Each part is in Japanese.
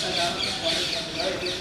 सर आपका कॉलेज का बुलाया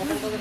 Brasil!